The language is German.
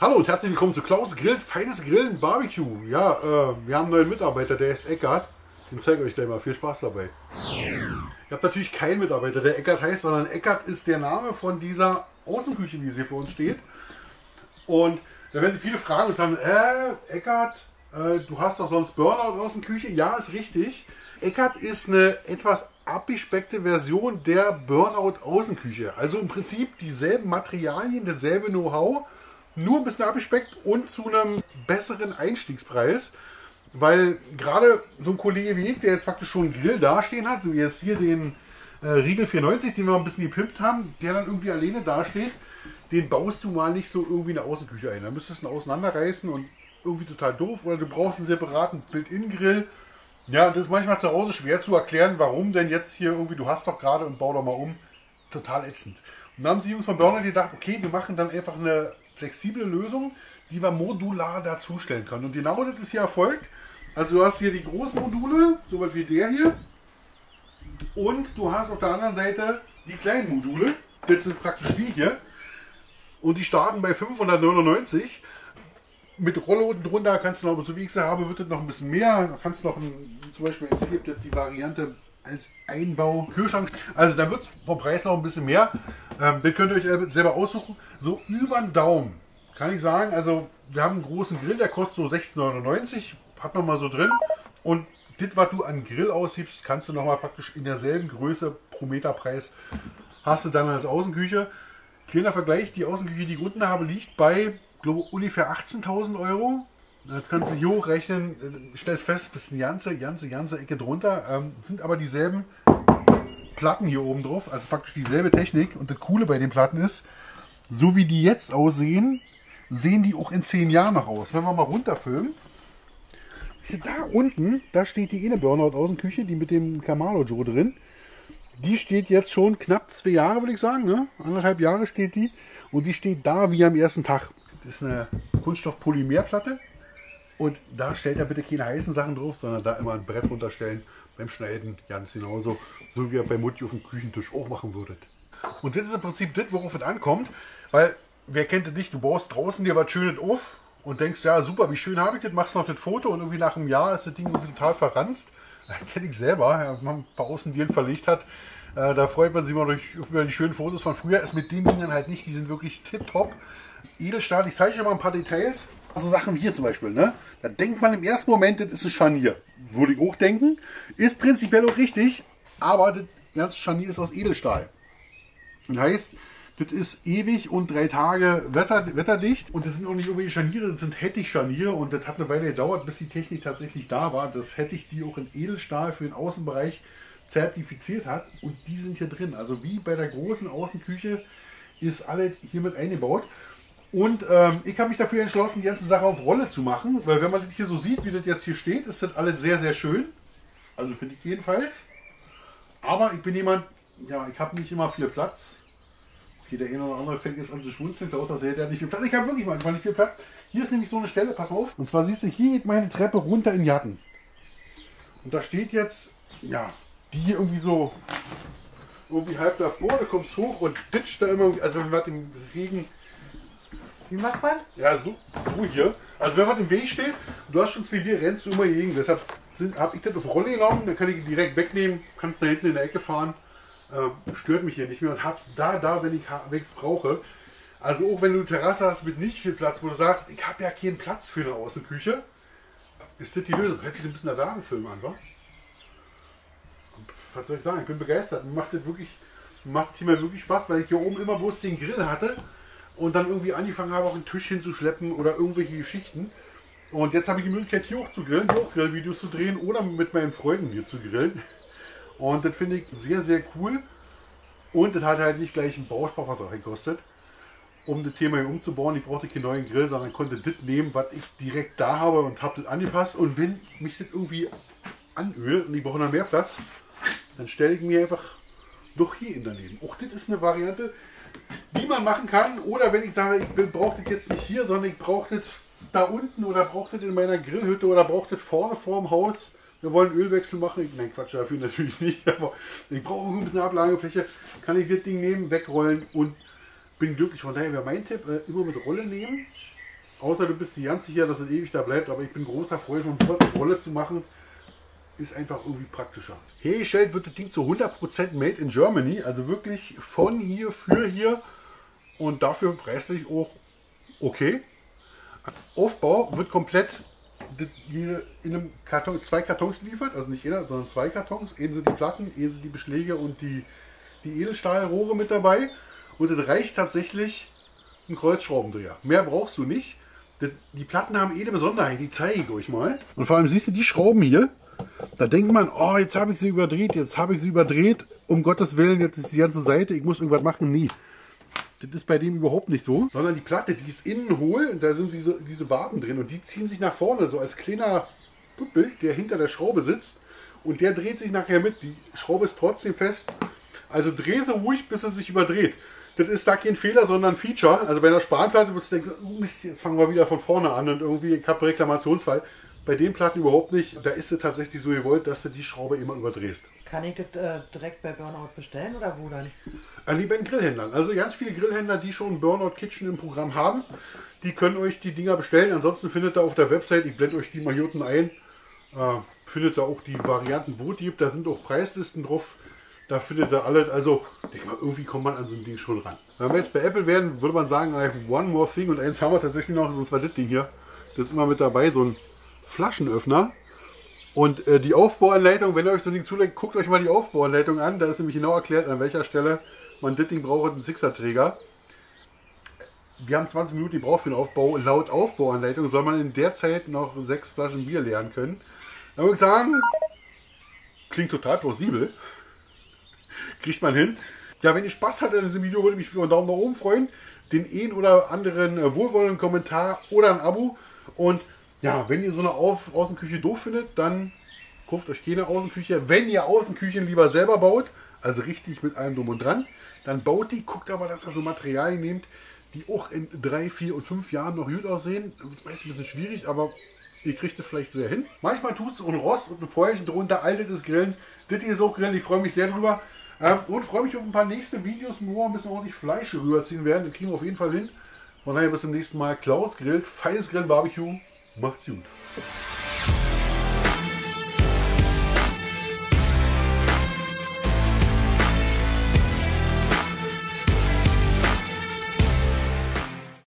Hallo und herzlich willkommen zu Klaus Grill, feines Grillen, Barbecue. Ja, äh, wir haben einen neuen Mitarbeiter, der ist Eckart. Den zeige ich euch gleich mal. Viel Spaß dabei. Ihr habt natürlich keinen Mitarbeiter, der Eckart heißt, sondern Eckart ist der Name von dieser Außenküche, wie sie vor uns steht. Und da werden sich viele fragen und sagen, äh, Eckart, äh, du hast doch sonst Burnout Außenküche? Ja, ist richtig. Eckart ist eine etwas abgespeckte Version der Burnout Außenküche. Also im Prinzip dieselben Materialien, dasselbe Know-how, nur ein bisschen abgespeckt und zu einem besseren Einstiegspreis. Weil gerade so ein Kollege wie ich, der jetzt praktisch schon einen Grill dastehen hat, so wie jetzt hier den äh, Riegel 94, den wir ein bisschen gepimpt haben, der dann irgendwie alleine dasteht, den baust du mal nicht so irgendwie in eine Außenküche ein. Da müsstest du ihn auseinanderreißen und irgendwie total doof. Oder du brauchst einen separaten Built-In-Grill. Ja, das ist manchmal zu Hause schwer zu erklären, warum denn jetzt hier irgendwie, du hast doch gerade und bau doch mal um. Total ätzend. Und dann haben die Jungs von Burnout gedacht, okay, wir machen dann einfach eine flexible Lösung, die wir modular dazustellen können. Und genau das ist hier erfolgt. Also du hast hier die großen Module, so was wie der hier. Und du hast auf der anderen Seite die kleinen Module. Das sind praktisch die hier. Und die starten bei 599. Mit Rolle unten drunter kannst du noch, so wie ich sie habe, wird das noch ein bisschen mehr. Da kannst du noch, ein, zum Beispiel jetzt gibt es die Variante als Einbau Kühlschrank. Also da wird es vom Preis noch ein bisschen mehr. Ähm, das könnt ihr euch selber aussuchen. So über den Daumen kann ich sagen, also wir haben einen großen Grill, der kostet so 16,99 hat man mal so drin. Und das, was du an Grill aushebst, kannst du nochmal praktisch in derselben Größe pro Meterpreis hast du dann als Außenküche. Kleiner Vergleich, die Außenküche, die ich unten habe, liegt bei, glaube ungefähr 18.000 Euro. Jetzt kannst du hier hochrechnen, stellst fest, bis eine ganze, ganze, ganze Ecke drunter. Ähm, sind aber dieselben Platten hier oben drauf, also praktisch dieselbe Technik. Und das Coole bei den Platten ist, so wie die jetzt aussehen, sehen die auch in 10 Jahren noch aus. Wenn wir mal runterfilmen, da unten, da steht die eine Burnout Außenküche, die mit dem Kamado Joe drin. Die steht jetzt schon knapp zwei Jahre, würde ich sagen. Ne? Anderthalb Jahre steht die. Und die steht da wie am ersten Tag. Das ist eine Kunststoff-Polymerplatte. Und da stellt er bitte keine heißen Sachen drauf, sondern da immer ein Brett runterstellen beim Schneiden. Ganz genauso, so wie ihr bei Mutti auf dem Küchentisch auch machen würdet. Und das ist im Prinzip das, worauf es ankommt. Weil, wer kennt es nicht, du baust draußen dir was Schönes auf und denkst, ja super, wie schön habe ich das, machst noch das Foto und irgendwie nach einem Jahr ist das Ding total verranzt. Das kenne ich selber, ja, wenn man ein paar Außendielen verlegt hat. Äh, da freut man sich immer durch, über die schönen Fotos von früher. Ist mit den Dingen halt nicht, die sind wirklich tipptopp. Edelstahl, ich zeige euch mal ein paar Details. So Sachen wie hier zum Beispiel, ne? Da denkt man im ersten Moment, das ist ein Scharnier. Würde ich auch denken. Ist prinzipiell auch richtig, aber das ganze Scharnier ist aus Edelstahl. Das heißt, das ist ewig und drei Tage wetterdicht. Und das sind auch nicht irgendwelche Scharniere, das sind Hettich-Scharniere. Und das hat eine Weile gedauert, bis die Technik tatsächlich da war. Das Hettich die auch in Edelstahl für den Außenbereich zertifiziert hat. Und die sind hier drin. Also wie bei der großen Außenküche ist alles hiermit eingebaut. Und ähm, ich habe mich dafür entschlossen, die ganze Sache auf Rolle zu machen. Weil wenn man das hier so sieht, wie das jetzt hier steht, ist das alles sehr, sehr schön. Also finde ich jedenfalls. Aber ich bin jemand, ja, ich habe nicht immer viel Platz. Okay, der eine oder andere fängt jetzt an zu schmunzeln, Klaus, dass er hat nicht viel Platz. Ich habe wirklich manchmal nicht viel Platz. Hier ist nämlich so eine Stelle, pass auf. Und zwar siehst du, hier geht meine Treppe runter in Jatten. Und da steht jetzt, ja, die hier irgendwie so, irgendwie halb davor, du kommst hoch und ditcht da immer, also wenn man im Regen. Wie macht man? Ja, so, so hier. Also wenn man im Weg steht, du hast schon zu viel, rennst du immer gegen. Deshalb habe ich das auf Rolle genommen, dann kann ich direkt wegnehmen, kannst da hinten in der Ecke fahren äh, stört mich hier nicht mehr und hab's da, da, wenn ich es brauche. Also auch wenn du eine Terrasse hast mit nicht viel Platz, wo du sagst, ich habe ja keinen Platz für eine Außenküche, ist das die Lösung. Hört sich ein bisschen der Werbefilm an, wa? Was soll ich sagen? Ich bin begeistert. Macht das wirklich, macht hier mal wirklich Spaß, weil ich hier oben immer bloß den Grill hatte und dann irgendwie angefangen habe, auch einen Tisch hinzuschleppen oder irgendwelche Geschichten. Und jetzt habe ich die Möglichkeit, hier hoch zu grillen, hier auch Grillvideos zu drehen oder mit meinen Freunden hier zu grillen. Und das finde ich sehr, sehr cool. Und das hat halt nicht gleich einen Bausparvertrag gekostet, um das Thema hier umzubauen. Ich brauchte keinen neuen Grill, sondern konnte das nehmen, was ich direkt da habe und habe das angepasst. Und wenn mich das irgendwie anölt und ich brauche noch mehr Platz, dann stelle ich mir einfach doch hier in daneben. Auch das ist eine Variante, die man machen kann. Oder wenn ich sage, ich brauche das jetzt nicht hier, sondern ich brauche das da unten oder brauche das in meiner Grillhütte oder brauche das vorne vorm Haus wir wollen Ölwechsel machen. Nein, Quatsch, dafür natürlich nicht. Aber ich brauche ein bisschen Ablagefläche. Kann ich das Ding nehmen, wegrollen und bin glücklich. Von daher wäre mein Tipp, äh, immer mit Rolle nehmen. Außer du bist dir ganz sicher, dass es ewig da bleibt, aber ich bin großer Freund von Rolle zu machen. Ist einfach irgendwie praktischer. Hergestellt wird das Ding zu 100% made in Germany, also wirklich von hier für hier und dafür preislich auch okay. Aufbau wird komplett hier in einem Karton, zwei Kartons liefert, also nicht einer, sondern zwei Kartons. Einen sind die Platten, einen sind die Beschläge und die, die Edelstahlrohre mit dabei. Und es reicht tatsächlich ein Kreuzschraubendreher. Mehr brauchst du nicht. Die Platten haben eh eine Besonderheit, die zeige ich euch mal. Und vor allem siehst du die Schrauben hier. Da denkt man, oh, jetzt habe ich sie überdreht, jetzt habe ich sie überdreht. Um Gottes Willen, jetzt ist die ganze Seite, ich muss irgendwas machen. Nie. Das ist bei dem überhaupt nicht so. Sondern die Platte, die ist innen hohl, da sind diese, diese Waben drin und die ziehen sich nach vorne, so als kleiner Puppel, der hinter der Schraube sitzt. Und der dreht sich nachher mit. Die Schraube ist trotzdem fest. Also dreh so ruhig, bis er sich überdreht. Das ist da kein Fehler, sondern ein Feature. Also bei einer Spanplatte würdest du denken, oh jetzt fangen wir wieder von vorne an und irgendwie, ich habe Reklamationsfall. Bei den Platten überhaupt nicht. Da ist es tatsächlich so gewollt, dass du die Schraube immer überdrehst. Kann ich das äh, direkt bei Burnout bestellen oder wo dann? An die beiden Grillhändlern. Also ganz viele Grillhändler, die schon Burnout Kitchen im Programm haben, die können euch die Dinger bestellen. Ansonsten findet ihr auf der Website, ich blende euch die mal hier unten ein, äh, findet ihr auch die Varianten, wo die gibt. Da sind auch Preislisten drauf. Da findet ihr alles. Also, denke mal, irgendwie kommt man an so ein Ding schon ran. Wenn wir jetzt bei Apple wären, würde man sagen, one more thing. Und eins haben wir tatsächlich noch, sonst war das Ding hier. Das ist immer mit dabei, so ein Flaschenöffner. Und äh, die Aufbauanleitung, wenn ihr euch so ein Ding zulegt, guckt euch mal die Aufbauanleitung an. Da ist nämlich genau erklärt, an welcher Stelle man das Ding braucht, einen Sixer-Träger. Wir haben 20 Minuten gebraucht für den Aufbau. Laut Aufbauanleitung soll man in der Zeit noch sechs Flaschen Bier leeren können. Da würde ich sagen, klingt total plausibel. Kriegt man hin. Ja, wenn ihr Spaß hattet an diesem Video, würde ich mich für einen Daumen nach oben freuen. Den einen oder anderen äh, wohlwollenden Kommentar oder ein Abo. Und ja, wenn ihr so eine Auf Außenküche doof findet, dann kauft euch keine Außenküche. Wenn ihr Außenküchen lieber selber baut, also richtig mit allem drum und dran, dann baut die, guckt aber, dass ihr so Materialien nehmt, die auch in drei, vier und fünf Jahren noch gut aussehen. Das ist ein bisschen schwierig, aber ihr kriegt es vielleicht so hin. Manchmal tut es ein Rost und ein Feuerchen drunter, altes Grillen. Das hier ist auch Grillen, ich freue mich sehr drüber. Ähm, und freue mich auf ein paar nächste Videos, wo wir ein bisschen ordentlich Fleisch rüberziehen werden. Das kriegen wir auf jeden Fall hin. Von daher bis zum nächsten Mal. Klaus grillt, feines Grillen Barbecue. Macht's gut.